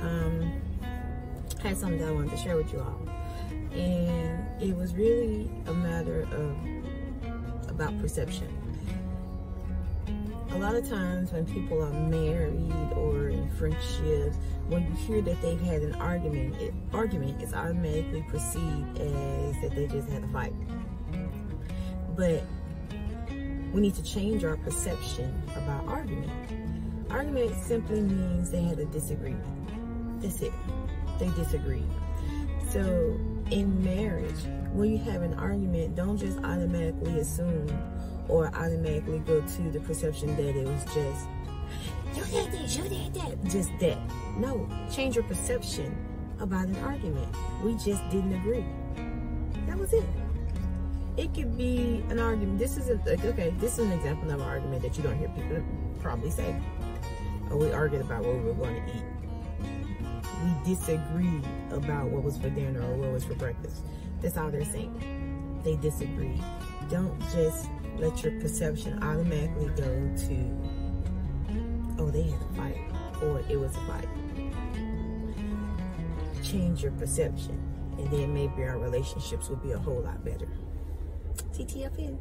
Um, had something that I wanted to share with you all. And it was really a matter of about perception. A lot of times when people are married or in friendships, when you hear that they've had an argument, it, argument is automatically perceived as that they just had a fight. But we need to change our perception about argument. Argument simply means they had a disagreement. That's it. They disagreed. So in marriage, when you have an argument, don't just automatically assume or automatically go to the perception that it was just you did this, you did that, just that. No, change your perception about an argument. We just didn't agree. That was it it could be an argument. This is a, okay, this is an example of an argument that you don't hear people probably say. Oh, we argued about what we were going to eat. We disagreed about what was for dinner or what was for breakfast. That's all they're saying. They disagree. Don't just let your perception automatically go to, oh, they had a fight or it was a fight. Change your perception and then maybe our relationships will be a whole lot better. TTFN.